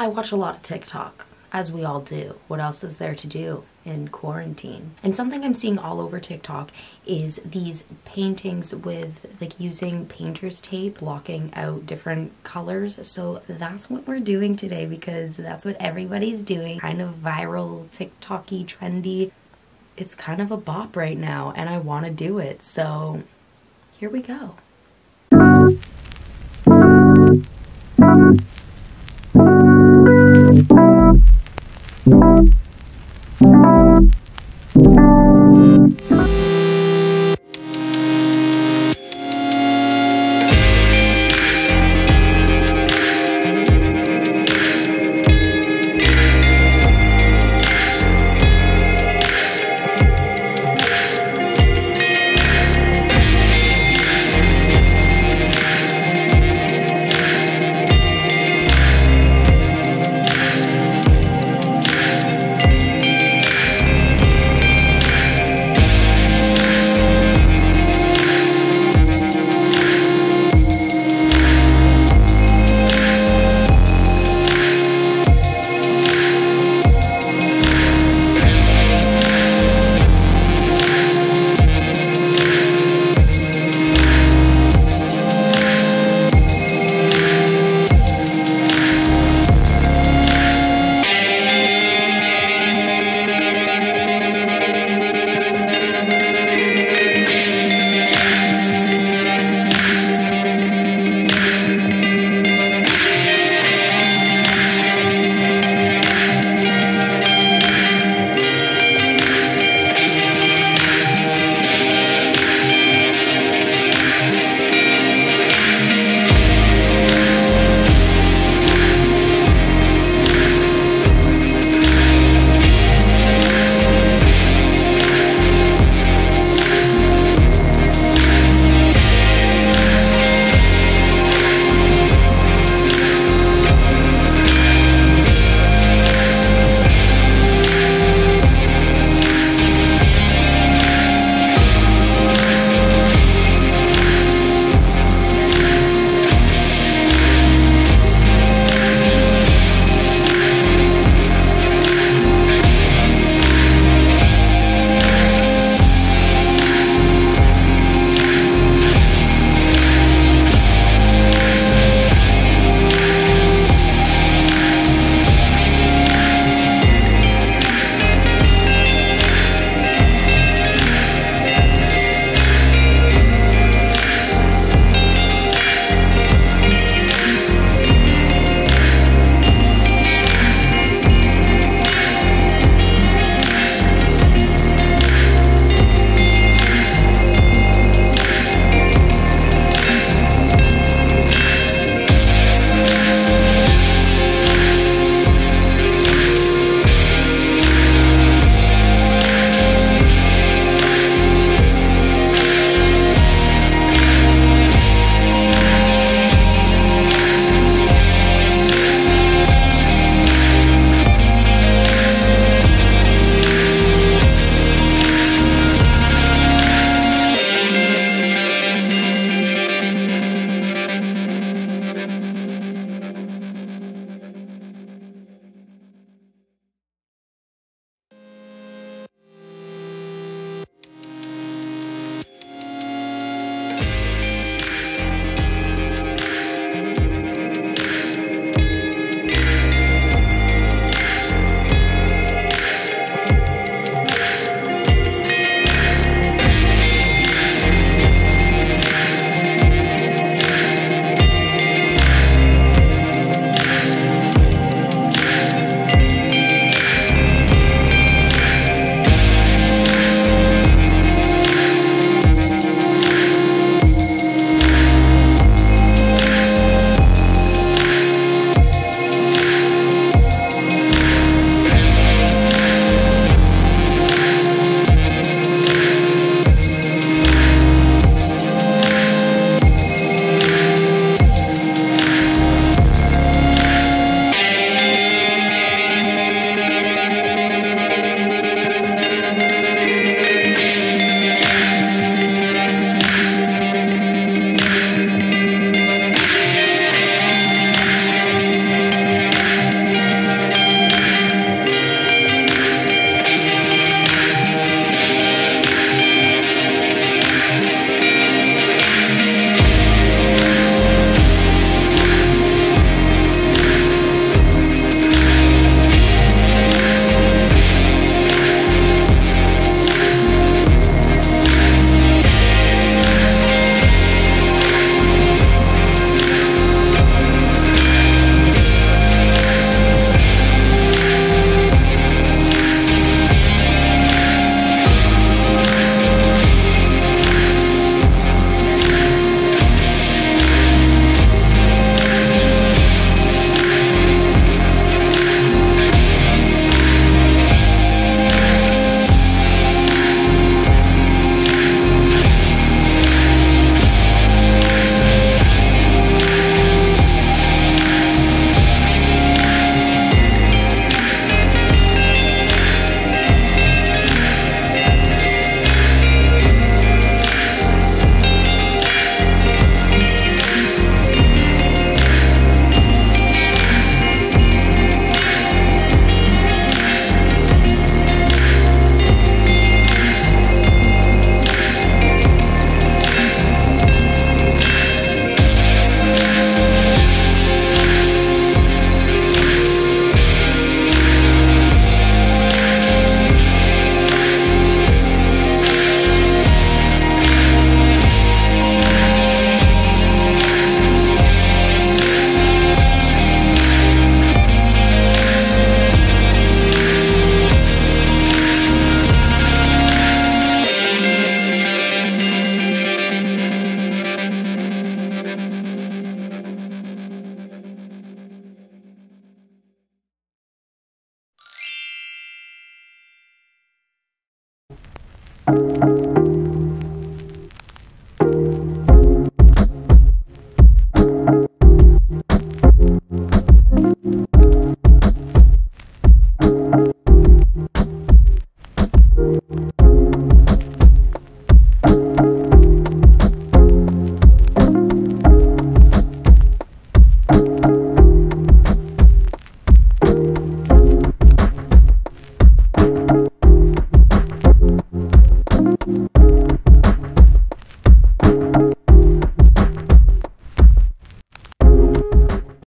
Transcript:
I watch a lot of TikTok, as we all do. What else is there to do in quarantine? And something I'm seeing all over TikTok is these paintings with like using painter's tape blocking out different colors. So that's what we're doing today because that's what everybody's doing. Kind of viral, TikToky, trendy. It's kind of a bop right now and I want to do it. So here we go.